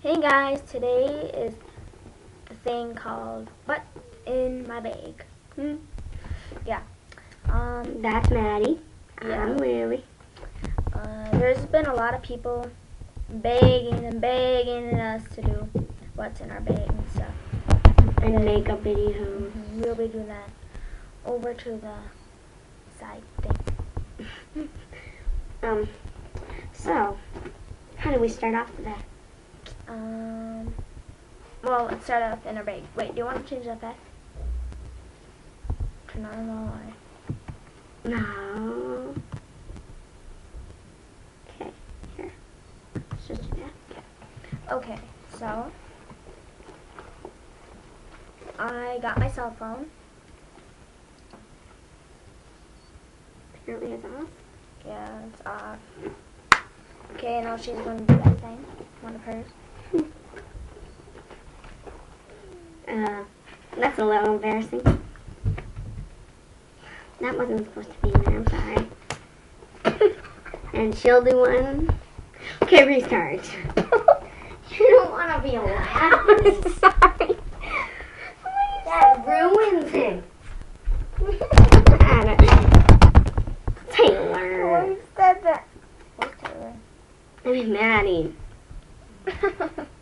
Hey guys, today is the thing called What in My Bag. Hmm? Yeah. Um, That's Maddie. Yeah. I'm Lily. uh, there's been a lot of people begging and begging us to do what's in our bag and stuff. And makeup videos. We'll be doing that over to the side thing. Um, so, how do we start off today? Um, well, let's start off in a break. Wait, do you want to change that back? To normal or? No. Okay, here. Let's just do that. Okay, so I got my cell phone. Apparently it's off. Yeah, it's off. Okay, now she's going to do that thing. One of hers. Uh, that's a little embarrassing. That wasn't supposed to be in there, I'm sorry. and she'll do one. Okay, restart. you don't want to be laughing. sorry. That ruins it. Taylor. Who said that? Who's Taylor? I mean, Maddie.